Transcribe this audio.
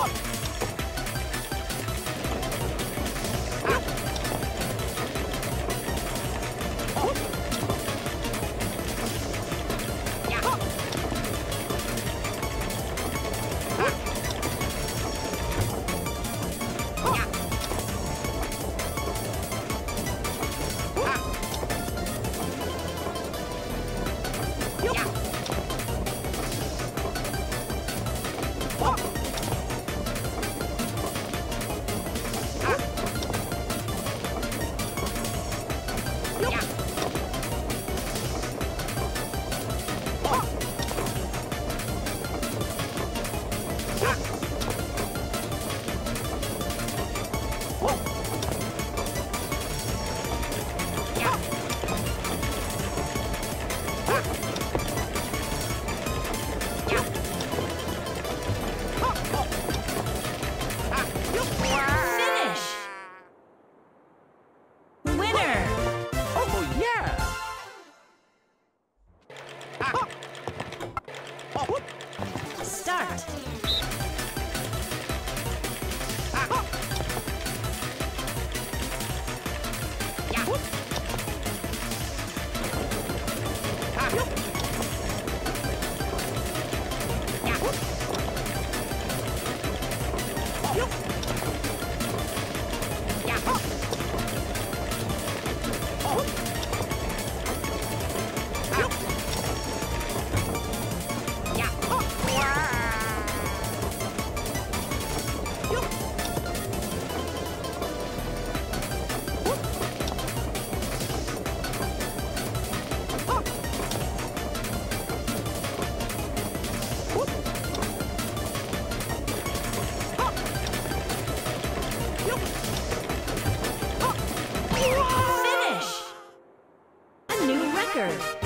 Oh. start. Baker.